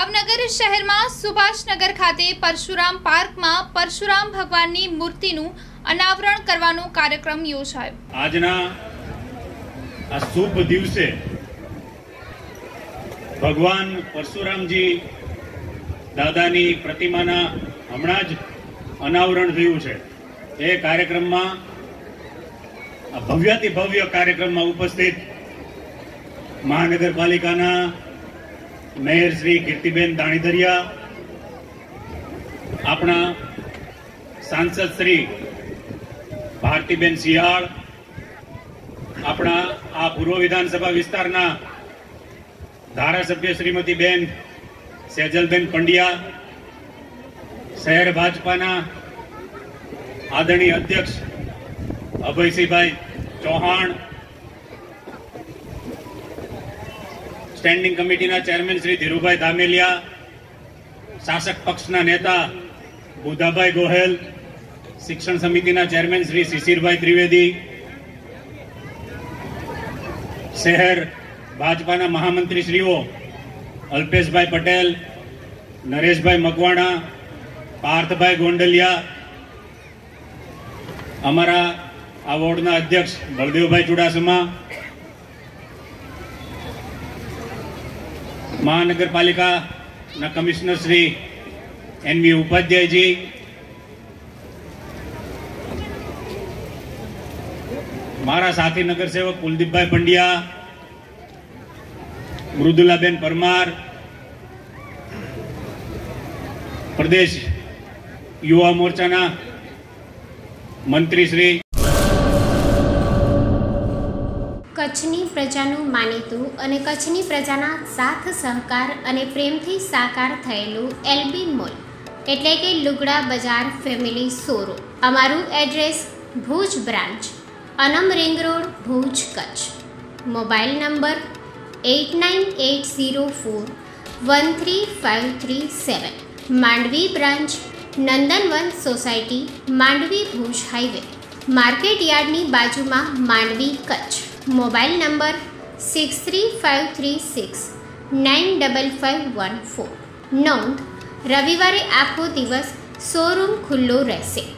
ભાવનગર શહેરમાં સુભાષનગર ખાતે પરશુરામ પાર્કમાં પરશુરામ ભગવાનની મૂર્તિનું અનાવરણ કરવાનો કાર્યક્રમ યોજાયો. આજના આ શુભ દિવસે ભગવાન પરશુરામજી દાદાની પ્રતિમાના હમણાં જ અનાવરણ થયું છે. એ કાર્યક્રમમાં ભવ્યાતિ ભવ્ય કાર્યક્રમમાં ઉપસ્થિત મહાનગરપાલિકાના મેયર શ્રી કીર્તિબેન દાણીધરિયા, આપણા સાંસદ શ્રી ભારતીબેન શિયાળ, આપણા આ પૂર્વ વિધાનસભા વિસ્તારના ધારાસભ્ય શ્રીમતી બેન સેજલબેન પંડ્યા, શહેર ભાજપાના આદરણીય અધ્યક્ષ અભયસિંહભાઈ ચૌહાણ સ્ટેન્ડિંગ કમિટીના ચેરમેન શ્રી ધીરુભાઈ ધામેલિયા, શાસક પક્ષના નેતા બુધાભાઈ ગોહેલ, શિક્ષણ સમિતિના ચેરમેન શ્રી શિશિરભાઈ ત્રિવેદી, શહેર ભાજપાના મહામંત્રી શ્રીઓ અલ્પેશભાઈ પટેલ, નરેશભાઈ મકવાણા, પાર્થભાઈ ગોંડલિયા, અમારા આ વોર્ડના અધ્યક્ષ બળદેવભાઈ ચુડાસમા મહાનગરપાલિકાના કમિશનર શ્રી એનવી ઉપાધ્યાયજી, મારા સાથી નગરસેવક કુલદીપભાઈ પંડ્યા, મૃદુલાબેન પરમાર, પ્રદેશ યુવા મોરચાના મંત્રી શ્રી કચ્છની પ્રજાનું માનીતું અને કચ્છની પ્રજાના સાથ, સહકાર અને પ્રેમથી સાકાર થયેલું એલબી મોલ. એટલે કે લુગડા બજાર ફેમિલી સોરો. અમારું address Bhuj branch, Anam ring road, Bhuj Kutch. Mobile number eight nine eight zero four one three five three seven. Mandvi branch, Nandanvan society, Mandvi Bhuj highway. Market યાર્ડની બાજુમાં Mandvi Kutch. Mobile number six three five three six nine double five one four. નોંધ, રવિવારે આખો દિવસ showroom ખુલ્લો રહેશે.